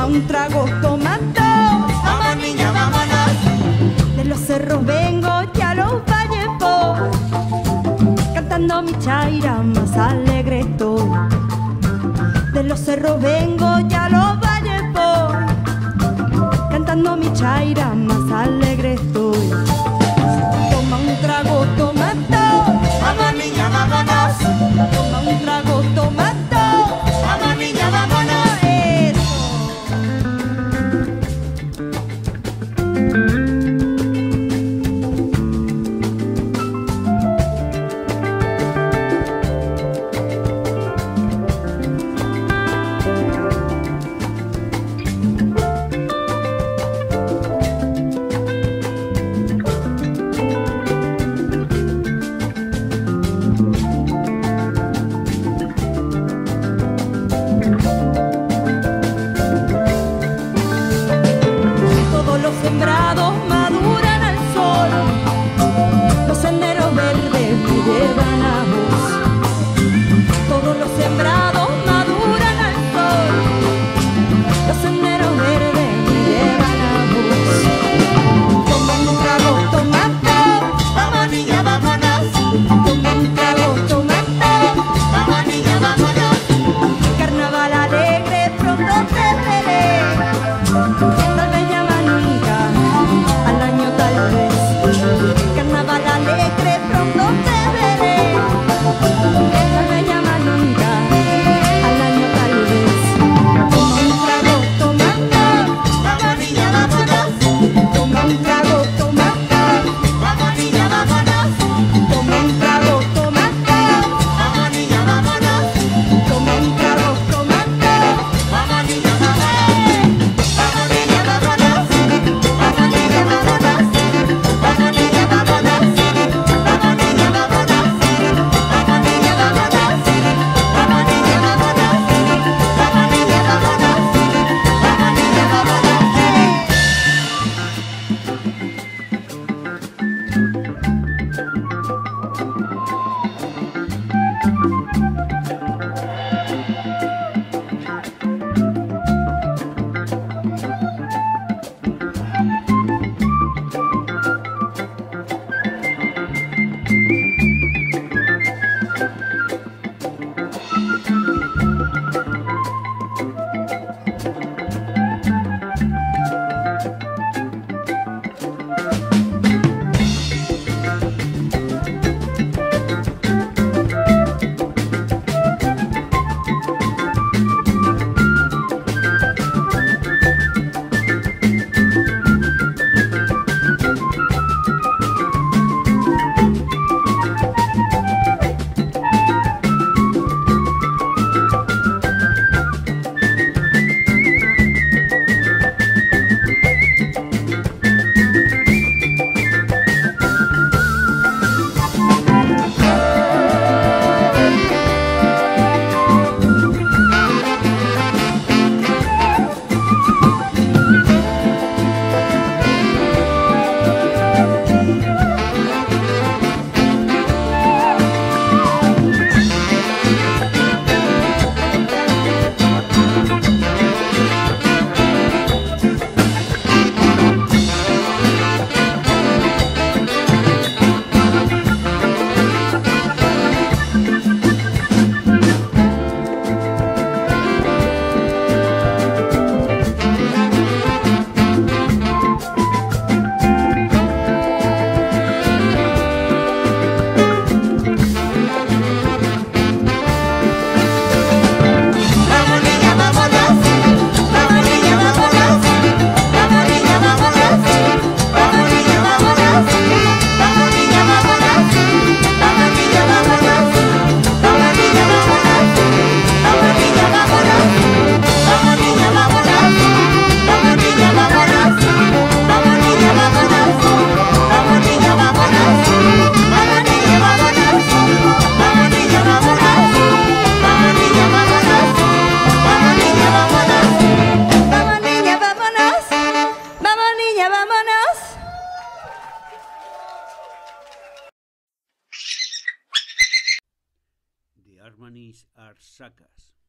toma un trago, toma dos. Vamos niña, vámonos. De los cerros vengo y a los valles voy. Cantando mi chaira más alegre estoy. De los cerros vengo y a los valles voy. Cantando mi chaira más alegre estoy. Toma un trago, toma dos. Vamos niña, vámonos. Toma un trago, These are suckers.